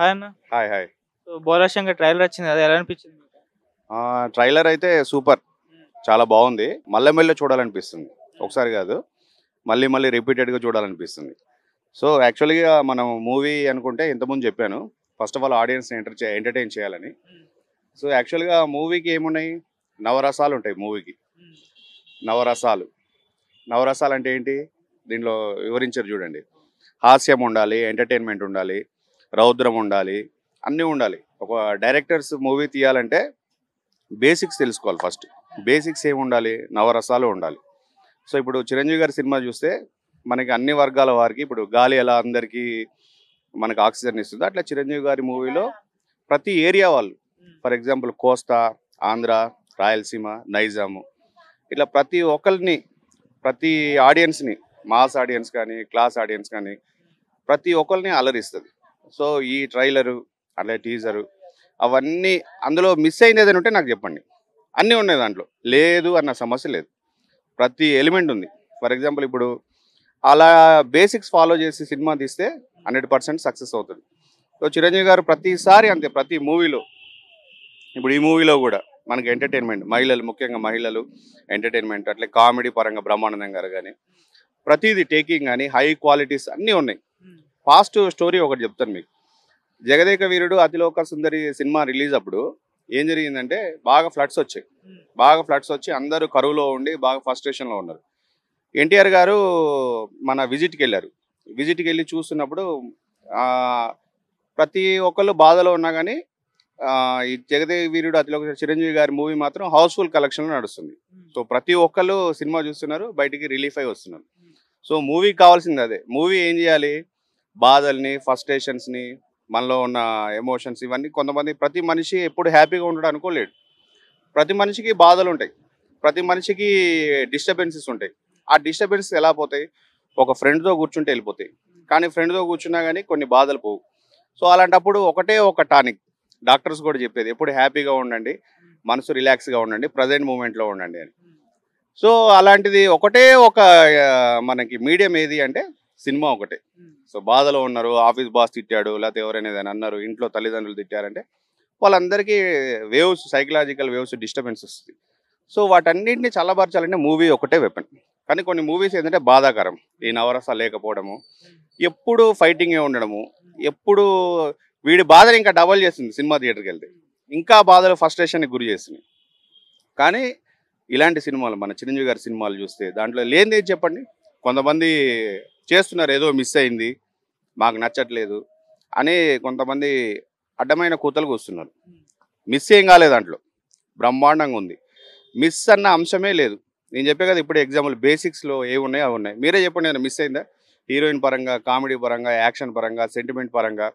Hi అన్న. Hi hi. So Bhola Shankar trailer వచ్చింది అది ఎలా అనిపించింది? ట్రైలర్ అయితే సూపర్. చాలా బాగుంది. మళ్ళీ మళ్ళీ చూడాలనిపిస్తుంది. ఒకసారి కాదు మళ్ళీ మళ్ళీ రిపీటెడ్గా చూడాలనిపిస్తుంది. సో యాక్చువల్గా మనం మూవీ అనుకుంటే ఇంతకుముందు చెప్పాను. ఫస్ట్ ఆఫ్ ఆల్ ఆడియన్స్ని ఎంటర్ చే ఎంటర్టైన్ చేయాలని. సో యాక్చువల్గా మూవీకి ఏమున్నాయి? నవరసాలు ఉంటాయి మూవీకి. నవరసాలు. నవరసాలు అంటే ఏంటి? దీనిలో వివరించారు చూడండి. హాస్యం ఉండాలి ఎంటర్టైన్మెంట్ ఉండాలి రౌద్రం ఉండాలి అన్నీ ఉండాలి. ఒక డైరెక్టర్స్ మూవీ తీయాలంటే బేసిక్స్ తెలుసుకోవాలి ఫస్ట్. బేసిక్స్ ఏమి ఉండాలి నవరసాలు ఉండాలి. సో ఇప్పుడు చిరంజీవి గారి సినిమా చూస్తే మనకి అన్ని వర్గాల వారికి ఇప్పుడు గాలి ఎలా అందరికీ మనకు ఆక్సిజన్ ఇస్తుందో అట్లా చిరంజీవి గారి మూవీలో ప్రతి ఏరియా వాళ్ళు. For example Kosta Andhra Rayalaseema Nizam. ఇట్లా ప్రతి ఒక్కరిని ప్రతి ఆడియన్స్ని మాస్ ఆడియన్స్ కానీ క్లాస్ ఆడియన్స్ కానీ ప్రతి ఒక్కరిని అలరిస్తుంది. సో ఈ ట్రైలరు అట్లా టీజరు అవన్నీ అందులో మిస్ అయింది ఏదైనా ఉంటే నాకు చెప్పండి. అన్నీ ఉన్నాయి దాంట్లో. లేదు అన్న సమస్య లేదు. ప్రతి ఎలిమెంట్ ఉంది. ఫర్ ఎగ్జాంపుల్ ఇప్పుడు అలా బేసిక్స్ ఫాలో చేసి సినిమా తీస్తే హండ్రెడ్ పర్సెంట్ సక్సెస్ అవుతుంది. సో చిరంజీవి గారు ప్రతిసారి అంతే ప్రతి మూవీలో ఇప్పుడు ఈ మూవీలో కూడా మనకి ఎంటర్టైన్మెంట్ మహిళలు ముఖ్యంగా మహిళలు ఎంటర్టైన్మెంట్ అట్లే కామెడీ పరంగా బ్రహ్మానందం గారు కానీ ప్రతిదీ టేకింగ్ కానీ హై క్వాలిటీస్ అన్నీ ఉన్నాయి. ఫాస్ట్ స్టోరీ ఒకటి చెప్తాను మీకు. జగదేక వీరుడు అతిలోక సుందరి సినిమా రిలీజ్ అప్పుడు ఏం జరిగిందంటే బాగా ఫ్లడ్స్ వచ్చాయి. బాగా ఫ్లడ్స్ వచ్చి అందరూ కరువులో ఉండి బాగా ఫస్ట్రేషన్లో ఉన్నారు. ఎన్టీఆర్ గారు మన విజిట్కి వెళ్ళారు. విజిట్కి వెళ్ళి చూస్తున్నప్పుడు ప్రతి ఒక్కళ్ళు బాధలో ఉన్నా కానీ ఈ జగదేవి వీరుడు అతిలోక చిరంజీవి గారి మూవీ మాత్రం హౌస్ఫుల్ కలెక్షన్లో నడుస్తుంది. సో ప్రతి ఒక్కళ్ళు సినిమా చూస్తున్నారు బయటికి రిలీఫ్ అయి వస్తున్నారు. సో మూవీ కావాల్సింది అదే. మూవీ ఏం చేయాలి? బాధల్ని ఫస్ట్రేషన్స్ని మనలో ఉన్న ఎమోషన్స్ ఇవన్నీ కొంతమంది ప్రతి మనిషి ఎప్పుడు హ్యాపీగా ఉండడం అనుకోలేడు. ప్రతి మనిషికి బాధలు ఉంటాయి. ప్రతి మనిషికి డిస్టర్బెన్సెస్ ఉంటాయి. ఆ డిస్టర్బెన్స్ ఎలా పోతాయి? ఒక ఫ్రెండ్తో కూర్చుంటే వెళ్ళిపోతాయి. కానీ ఫ్రెండ్తో కూర్చున్నా కానీ కొన్ని బాధలు పోవు. సో అలాంటప్పుడు ఒకటే ఒక టానిక్ డాక్టర్స్ కూడా చెప్పేది ఎప్పుడు హ్యాపీగా ఉండండి మనసు రిలాక్స్గా ఉండండి ప్రజెంట్ మూమెంట్లో ఉండండి అని. సో అలాంటిది ఒకటే ఒక మనకి మీడియం ఏది అంటే సినిమా ఒకటే. సో బాధలో ఉన్నారు ఆఫీస్ బాస్ తిట్టాడు లేకపోతే ఎవరైనా ఏదైనా అన్నారు ఇంట్లో తల్లిదండ్రులు తిట్టారంటే వాళ్ళందరికీ వేవ్స్ సైకలాజికల్ వేవ్స్ డిస్టర్బెన్స్ వస్తుంది. సో వాటన్నింటిని చల్లబరచాలంటే మూవీ ఒకటే వెపన్ కానీ కొన్ని మూవీస్ ఏంటంటే బాధాకరం. ఈ నవరస లేకపోవడము ఎప్పుడు ఫైటింగే ఉండడము ఎప్పుడు వీడి బాధని ఇంకా డబల్ చేస్తుంది సినిమా థియేటర్కి వెళ్తే. ఇంకా బాధలు ఫస్ట్రేషన్కి గురి చేస్తుంది కానీ ఇలాంటి సినిమాలు మన చిరంజీవి గారి సినిమాలు చూస్తే దాంట్లో లేనిది చెప్పండి? కొంతమంది చేస్తున్నారు ఏదో మిస్ అయింది మాకు నచ్చట్లేదు అని కొంతమంది అడ్డమైన కూతలకు వస్తున్నారు మిస్ ఏం కాలేదు దాంట్లో బ్రహ్మాండంగా ఉంది. మిస్ అన్న అంశమే లేదు. నేను చెప్పే కదా ఇప్పుడు ఎగ్జాంపుల్ బేసిక్స్లో ఏవి ఉన్నాయో అవి ఉన్నాయి. మీరే చెప్పండి నేను మిస్ అయిందా? హీరోయిన్ పరంగా కామెడీ పరంగా యాక్షన్ పరంగా సెంటిమెంట్ పరంగా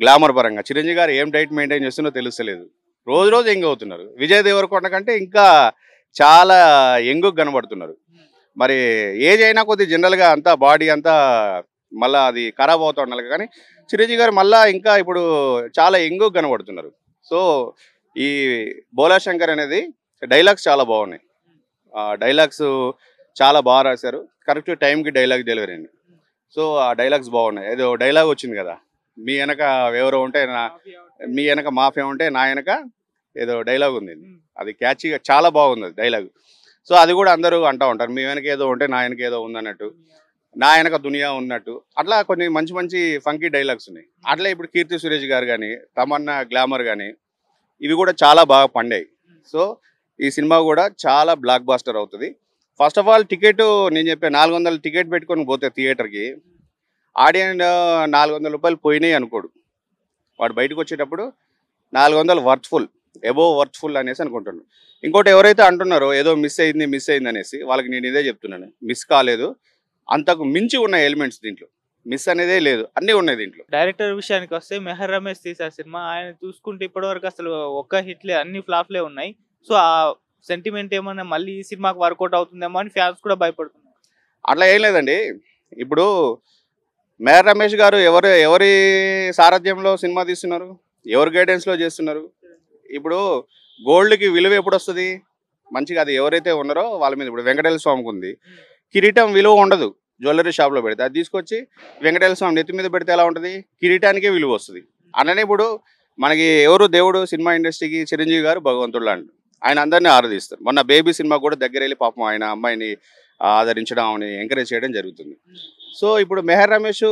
గ్లామర్ పరంగా. చిరంజీవి గారు ఏం డైట్ మెయింటైన్ చేస్తున్నో తెలుస్తలేదు. రోజు రోజు ఎంగ్ అవుతున్నారు. విజయ్ దేవరకొండ కంటే ఇంకా చాలా ఎంగుకు కనబడుతున్నారు. మరి ఏజ్ అయినా కొద్ది జనరల్గా అంతా బాడీ అంతా మళ్ళీ అది ఖరాబ్ అవుతా ఉండాలి కానీ చిరంజీవి గారు మళ్ళీ ఇంకా ఇప్పుడు చాలా ఎంగు కనబడుతున్నారు. సో ఈ బోలా శంకర్ అనేది డైలాగ్స్ చాలా బాగున్నాయి. డైలాగ్స్ చాలా బాగా రాశారు. కరెక్ట్ టైంకి డైలాగ్ డెలివరీ అండి సో ఆ డైలాగ్స్ బాగున్నాయి. ఏదో డైలాగ్ వచ్చింది కదా. మీ వెనక ఎవరో ఉంటే నా మీ వెనక మాఫియా ఉంటే నా వెనక ఏదో డైలాగ్ ఉంది. అది క్యాచీగా చాలా బాగుంది అది డైలాగ్. సో అది కూడా అందరూ అంటూ ఉంటారు. మీ వెనక ఏదో ఉంటే నా వెనక ఏదో ఉందన్నట్టు. నా వెనక దునియా ఉన్నట్టు. అట్లా కొన్ని మంచి మంచి ఫంకీ డైలాగ్స్ ఉన్నాయి. అట్లా ఇప్పుడు కీర్తి సురేష్ గారు కానీ తమన్నా గ్లామర్ కానీ ఇవి కూడా చాలా బాగా పండాయి. సో ఈ సినిమా కూడా చాలా బ్లాక్ బాస్టర్ అవుతుంది. ఫస్ట్ ఆఫ్ ఆల్ టికెట్ నేను చెప్పే నాలుగు వందల టికెట్ పెట్టుకొని పోతే థియేటర్కి ఆడియన్ నాలుగు వందల రూపాయలు పోయినాయి అనుకోడు. వాడు బయటకు వచ్చేటప్పుడు నాలుగు వందలు వర్త్ఫుల్. ఎబో వర్త్ఫుల్ అనేసి అనుకుంటున్నాను. ఇంకోటి ఎవరైతే అంటున్నారో ఏదో మిస్ అయింది మిస్ అయింది అనేసి వాళ్ళకి నేను ఇదే చెప్తున్నాను. మిస్ కాలేదు. అంతకు మించి ఉన్న ఎలిమెంట్స్ దీంట్లో. మిస్ అనేదే లేదు. అన్నీ ఉన్నాయి దీంట్లో. డైరెక్టర్ విషయానికి వస్తే మెహర్ రమేష్ తీసారు సినిమా. ఆయన చూసుకుంటే ఇప్పటివరకు అసలు ఒక్క హిట్లే అన్ని ఫ్లాప్లే ఉన్నాయి. సో ఆ సెంటిమెంట్ ఏమన్నా మళ్ళీ ఈ సినిమాకి వర్కౌట్ అవుతుందేమో అని ఫ్యాన్స్ కూడా భయపడుతున్నారు. అట్లా ఏం లేదండి. ఇప్పుడు మేయర్ రమేష్ గారు ఎవరు ఎవరి సారథ్యంలో సినిమా తీస్తున్నారు? ఎవరి గైడెన్స్లో చేస్తున్నారు? ఇప్పుడు గోల్డ్కి విలువ ఎప్పుడు వస్తుంది మంచిగా అది ఎవరైతే ఉన్నారో వాళ్ళ మీద ఇప్పుడు వెంకటేశ్వర స్వామికి ఉంది. కిరీటం విలువ ఉండదు. జ్యువెలరీ షాప్లో పెడితే అది తీసుకొచ్చి వెంకటేశ్వర స్వామి నెత్తి మీద పెడితే ఎలా ఉంటుంది? కిరీటానికే విలువ వస్తుంది. అన్ననే ఇప్పుడు మనకి ఎవరు దేవుడు సినిమా ఇండస్ట్రీకి చిరంజీవి గారు భగవంతుడు లాంటి ఆయన అందరినీ ఆరాధిస్తారు. మొన్న బేబీ సినిమా కూడా దగ్గర వెళ్ళి పాపం ఆయన అమ్మాయిని ఆదరించడం ఆమెని ఎంకరేజ్ చేయడం జరుగుతుంది. సో ఇప్పుడు మెహర్ రమేష్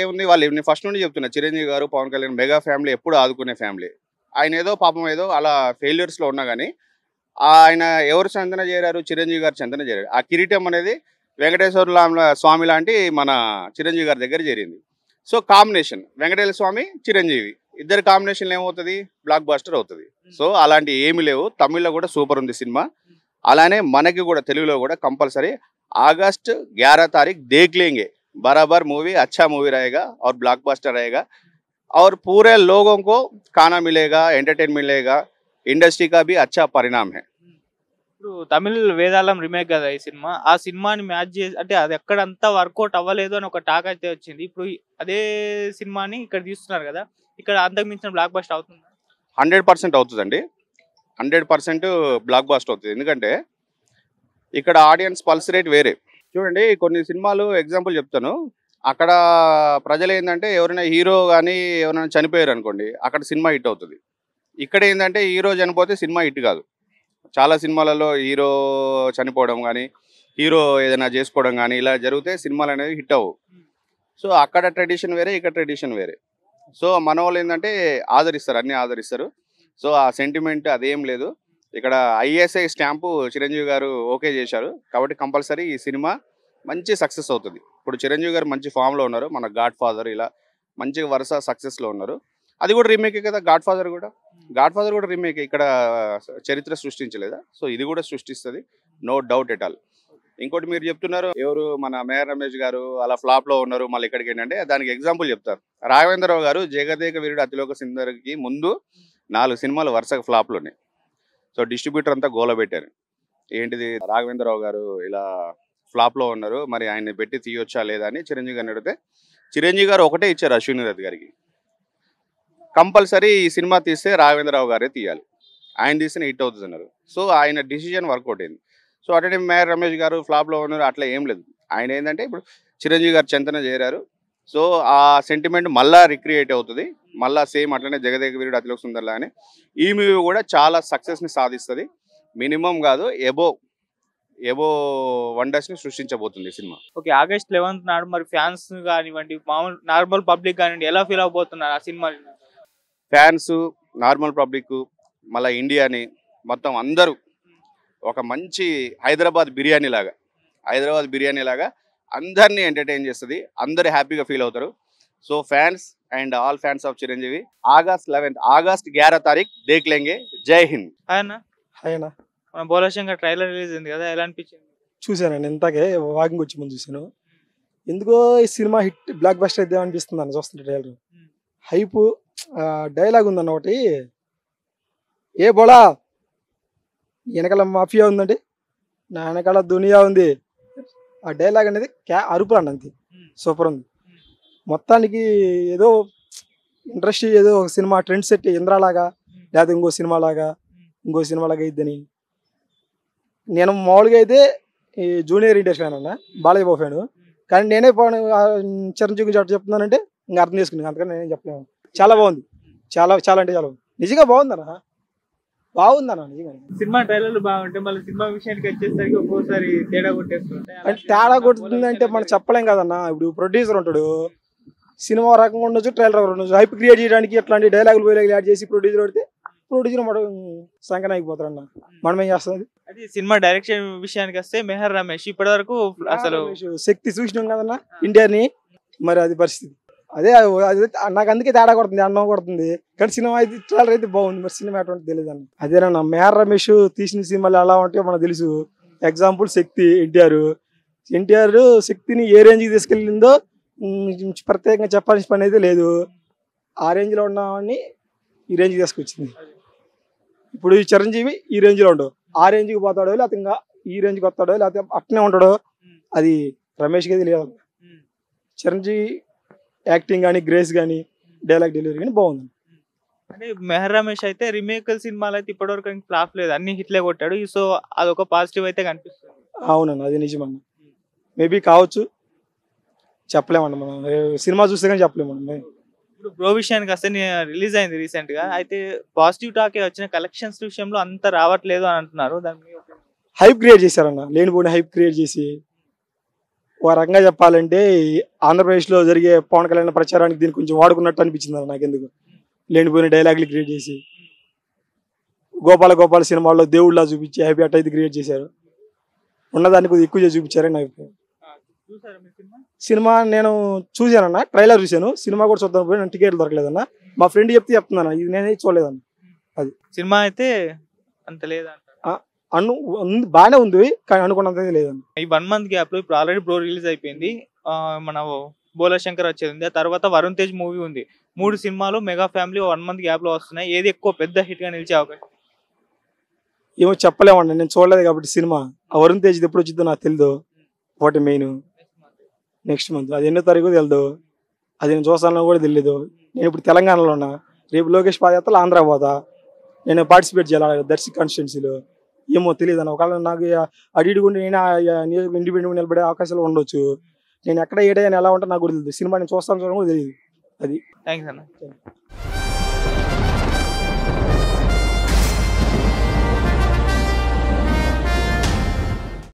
ఏముంది? వాళ్ళు ఫస్ట్ నుండి చెప్తున్నా చిరంజీవి గారు పవన్ కళ్యాణ్ మెగా ఫ్యామిలీ ఎప్పుడు ఆదుకునే ఫ్యామిలీ. ఆయన ఏదో పాపం ఏదో అలా ఫెయిల్యూర్స్లో ఉన్నా కానీ ఆయన ఎవరు చందన చేరారు? చిరంజీవి గారు చందన చేరారు. ఆ కిరీటం అనేది వెంకటేశ్వర స్వామి లాంటి మన చిరంజీవి గారి దగ్గర చేరింది సో కాంబినేషన్ వెంకటేశ్వర స్వామి చిరంజీవి. ఇద్దరు కాంబినేషన్లు ఏమవుతుంది? బ్లాక్ బాస్టర్ అవుతుంది. సో అలాంటి ఏమి లేవు. తమిళ్ళో కూడా సూపర్ ఉంది సినిమా. అలానే మనకి కూడా తెలుగులో కూడా కంపల్సరీ ఆగస్ట్ గ్యారా తారీఖ్ దేక్లేంగే బరాబర్ మూవీ అచ్చా మూవీ రాయగా ఆర్ బ్లాక్ బాస్టర్ రాయగా और पूरे लोगों को खाना मिलेगा एंटरटेन मिलेगा इंडस्ट्री का भी अच्छा परिणाम है ఇప్పుడు తమిళ్ వేదాలం రిమేక్ కదా ఈ సినిమా ఆ సినిమాని మ్యాచ్ చేసి అంటే అది ఎక్కడంతా వర్కౌట్ అవ్వలేదు అని ఒక టాక్ అయితే వచ్చింది ఇప్పుడు ఈ- అదే సినిమాని ఇక్కడ తీస్తున్నారు కదా ఇక్కడ అంతకు మించిన బ్లాక్ బస్ట్ అవుతుంది హండ్రెడ్ పర్సెంట్ అవుతుందండి హండ్రెడ్ పర్సెంట్ బ్లాక్ బాస్ట్ అవుతుంది ఎందుకంటే ఇక్కడ ఆడియన్స్ పల్స్ రేట్ వేరే చూడండి కొన్ని సినిమాలు ఎగ్జాంపుల్ చెప్తాను అక్కడ ప్రజలు ఏంటంటే ఎవరైనా హీరో కానీ ఎవరైనా చనిపోయారు అనుకోండి అక్కడ సినిమా హిట్ అవుతుంది. ఇక్కడ ఏంటంటే హీరో చనిపోతే సినిమా హిట్ కాదు. చాలా సినిమాలలో హీరో చనిపోవడం కానీ హీరో ఏదైనా చేసుకోవడం కానీ ఇలా జరిగితే సినిమాలు అనేవి హిట్ అవ్వు సో అక్కడ ట్రెడిషన్ వేరే ఇక్కడ ట్రెడిషన్ వేరే. సో మన వాళ్ళు ఏంటంటే ఆదరిస్తారు అన్నీ ఆదరిస్తారు. సో ఆ సెంటిమెంట్ అదేం లేదు. ఇక్కడ ఐఎస్ఐ స్టాంపు చిరంజీవి గారు ఓకే చేశారు. కాబట్టి కంపల్సరీ ఈ సినిమా మంచి సక్సెస్ అవుతుంది. ఇప్పుడు చిరంజీవి గారు మంచి ఫామ్లో ఉన్నారు. మన గాడ్ ఫాదర్ ఇలా మంచి వరుస సక్సెస్లో ఉన్నారు. అది కూడా రీమేకే కదా? గాడ్ ఫాదర్ కూడా? గాడ్ ఫాదర్ కూడా రీమేక్ ఇక్కడ చరిత్ర సృష్టించలేదా? సో ఇది కూడా సృష్టిస్తుంది. నో డౌట్ ఎట్ ఆల్ ఇంకోటి మీరు చెప్తున్నారు ఎవరు మన మేయర్ రమేష్ గారు అలా ఫ్లాప్లో ఉన్నారు మళ్ళీ ఇక్కడికి ఏంటంటే దానికి ఎగ్జాంపుల్ చెప్తారు. రాఘవేంద్రరావు గారు జగదేక వీరుడు అతిలోక సిందరికి ముందు నాలుగు సినిమాలు వరుసగా ఫ్లాప్లు ఉన్నాయి సో డిస్ట్రిబ్యూటర్ అంతా గోల పెట్టారు. ఏంటిది? రాఘవేంద్రరావు గారు ఇలా ఫ్లాప్లో ఉన్నారు. మరి ఆయన్ని పెట్టి తీయొచ్చా లేదా అని చిరంజీవి గారిని అడిగితే చిరంజీవి గారు ఒకటే ఇచ్చారు అశ్విని రెడ్డి గారికి. కంపల్సరీ ఈ సినిమా తీస్తే రాఘవేంద్రరావు గారే తీయాలి. ఆయన తీసిన హిట్ అవుతుంది అన్నారు సో ఆయన డిసిజన్ వర్కౌట్ అయింది. సో అటనే మేయర్ రమేష్ గారు ఫ్లాప్లో ఉన్నారు అట్లా ఏం లేదు. ఆయన ఏంటంటే ఇప్పుడు చిరంజీవి గారు చెంతన చేరారు. సో ఆ సెంటిమెంట్ మళ్ళా రిక్రియేట్ అవుతుంది. మళ్ళా సేమ్ అట్లనే జగదేక వీరుడు అతిలోక సుందర్లా అని ఈ మూవీ కూడా చాలా సక్సెస్ని సాధిస్తుంది. మినిమం కాదు ఎబో ఎబో వండర్స్ని సృష్టించబోతుంది ఈ సినిమా. ఓకే ఆగస్ట్ లెవెన్త్ నాడు మరి ఫ్యాన్స్ కానివ్వండి మామూలు నార్మల్ పబ్లిక్ కానివ్వండి ఎలా ఫీల్ అవబోతున్నారు ఆ సినిమా? ఫ్యాన్స్ నార్మల్ పబ్లిక్ మళ్ళీ ఇండియాని మొత్తం అందరూ ఒక మంచి హైదరాబాద్ బిర్యానీ లాగా హైదరాబాద్ బిర్యానీ లాగా అందరినీ ఎంటర్టైన్ చేస్తుంది అందరు హ్యాపీగా ఫీల్ అవుతారు. So fans and all fans of Chiranjeevi August eleventh August గ్యారह తారీఖు లేంగే జై హింద్. ఆయన ఆయన మన బోలశంకర్ ట్రైలర్ రిలీజ్ అయింది కదా ఎలా అనిపించింది? చూశానండి ఇంతకే వాకింగ్ వచ్చి ముందు చూశాను. ఎందుకో ఈ సినిమా హిట్ బ్లాక్ బస్టర్ అయితే అనిపిస్తుంది అన్న చూస్తుంటే ట్రైలర్ హైప్ డైలాగ్ ఉందన్న ఒకటి. ఏ బోలా వెనకాల మాఫియా ఉందండి నా వెనకాల దునియా ఉంది. ఆ డైలాగ్ అనేది క్యా అరుపు అన్న అంతే. సూపర్ ఉంది. మొత్తానికి ఏదో ఇండస్ట్రీ ఏదో ఒక సినిమా ట్రెండ్ సెట్ ఇంద్రాలాగా లేదా ఇంకో సినిమా లాగా ఇంకో సినిమా లాగా అయిద్దని. నేను మామూలుగా అయితే ఈ జూనియర్ ఇండియా ఫ్యాన్ అన్న బాలయ్య బాబు ఫ్యాన్. కానీ నేనే చిరంజీవి గురించి చెప్తున్నానంటే ఇంకా అర్థం చేసుకున్నాను అందుకని నేనేం చెప్పలేము చాలా బాగుంది. చాలా చాలా అంటే చాలా బాగుంది. నిజంగా బాగుందన్న? బాగుందన్న నిజంగా. సినిమా ట్రైలర్లు బాగుంటాయి మళ్ళీ సినిమా విషయానికి వచ్చేసరికి ఒక్కోసారి తేడా కొట్టేస్తుంటాయి. అంటే తేడా కొడుతుంది అంటే మనం చెప్పలేం కదన్న. ఇప్పుడు ప్రొడ్యూసర్ ఉంటాడు. సినిమా రకంగా ఉండొచ్చు ట్రైలర్ ఉండొచ్చు. హైప్ క్రియేట్ చేయడానికి ఎట్లాంటి డైలాగులు పోయి యాడ్ చేసి ప్రొడ్యూసర్ పెడితే ప్రొడ్యూసర్ మనం సంకన అయిపోతారన్న మనం ఏం చేస్తుంది అది? సినిమా డైరెక్షన్ విషయానికి వస్తే మెహర్ రమేష్. ఇప్పటి వరకు అసలు శక్తి చూసినాం కదన్న ఇండియాని మరి అది పరిస్థితి. అదే అదే నాకు అందుకే తేడా కొడుతుంది అన్నం కొడుతుంది. కానీ సినిమా అయితే ట్రైలర్ అయితే బాగుంది మరి సినిమా ఎటువంటి తెలియదు అన్న. అదేనన్న మేహర్ రమేష్ తీసిన సినిమాలు ఎలా ఉంటాయో మనకు తెలుసు. ఎగ్జాంపుల్ శక్తి ఎన్టీఆర్. ఎన్టీఆర్ శక్తిని ఏ రేంజ్కి తీసుకెళ్ళిందో ప్రత్యేకంగా చెప్పాల్సిన పని అయితే లేదు. ఆ రేంజ్లో ఉన్నామని ఈ రేంజ్కి తీసుకొచ్చింది. ఇప్పుడు ఈ చిరంజీవి ఈ రేంజ్లో ఉండవు ఆ రేంజ్కి పోతాడో లేకపోతే ఇంకా ఈ రేంజ్కి వస్తాడో లేకపోతే అట్నే ఉంటాడో అది రమేష్కి తెలియదు. చిరంజీవి యాక్టింగ్ కానీ గ్రేస్ కానీ డైలాగ్ డెలివరీ కానీ బాగుంది. అంటే మెహర్ రమేష్ అయితే రిమేక్ సినిమాలు అయితే ఇప్పటివరకు ఫ్లాప్ లేదు. అన్ని హిట్లే కొట్టాడు. సో అదొక పాజిటివ్ అయితే కనిపిస్తుంది. అవునన్న అది నిజమన్న మేబీ కావచ్చు. చెప్పలేమన్న మనం. సినిమా చూస్తే కానీ చెప్పలేము ఇప్పుడు బ్రో విషయానికి వస్తే రిలీజ్ అయింది రీసెంట్గా అయితే పాజిటివ్ టాక్ వచ్చిన కలెక్షన్స్ విషయంలో అంత రావట్లేదు అని అంటున్నారు. దాని మీద opinion. హైప్ క్రియేట్ చేశారన్న. లేనిపోయిన హైప్ క్రియేట్ చేసి ఓ రకంగా చెప్పాలంటే ఆంధ్రప్రదేశ్లో జరిగే పవన్ కళ్యాణ్ ప్రచారానికి దీన్ని కొంచెం వాడుకున్నట్టు అనిపించింది అన్న నాకెందుకు? లేనిపోయిన డైలాగులు క్రియేట్ చేసి గోపాల గోపాల సినిమాల్లో దేవుళ్ళ చూపించి హ్యాపీ అట్ అయితే క్రియేట్ చేశారు. ఉన్నదాన్ని కొద్దిగా ఎక్కువ చేసి చూపించారని నా అభిప్రాయం. సినిమా? సినిమా నేను చూశానన్న ట్రైలర్ చూశాను. సినిమా కూడా చూద్దాం పోయి నాకు టికెట్లు దొరకలేదన్న. మా ఫ్రెండ్ చెప్తే చెప్తున్నాను ఇది నేనే చూడలేదన్న. సినిమా అయితే అంత లేదంట అను ఉంది- బాగానే ఉంది కానీ అనుకున్నంత లేదన్న. ఈ వన్ మంత్ గ్యాప్లో ఇప్పుడు ఆల్రెడీ బ్రో రిలీజ్ అయిపోయింది. మన బోలా శంకర్ వచ్చేది ఉంది. ఆ తర్వాత వరుణ్ తేజ్ మూవీ ఉంది. మూడు సినిమాలు మెగా ఫ్యామిలీ వన్ మంత్ గ్యాప్లో వస్తున్నాయి. ఏది ఎక్కువ పెద్ద హిట్గా నిలిచే అవకాశం? ఏమో చెప్పలేమండి నేను చూడలేదు కాబట్టి సినిమా. ఆ వరుణ్ తేజ్ ఎప్పుడు వచ్చిందో నాకు తెలియదు ఒకటి మెయిన్ నెక్స్ట్ మంత్. అది ఎన్నో తారీఖు తెలియదు అది నేను చూస్తానో కూడా తెలియదు నేను ఇప్పుడు తెలంగాణలో ఉన్నా. రేపు లోకేష్ పాదయాత్రలో ఆంధ్ర పోతా. నేను పార్టిసిపేట్ చేయాలి దర్శి కాన్స్టిట్యున్సీలో. ఏమో తెలియదు అన్న. ఒకవేళ నాకు అడిగి ఇడుగుండి నేను ఇండిపెండెంట్ నిలబడే అవకాశాలు ఉండొచ్చు. నేను ఎక్కడ ఏడైనా ఎలా ఉంటా నాకు కూడా తెలియదు సినిమా నేను చూస్తాను చూడడం కూడా తెలియదు థ్యాంక్స్ అన్న.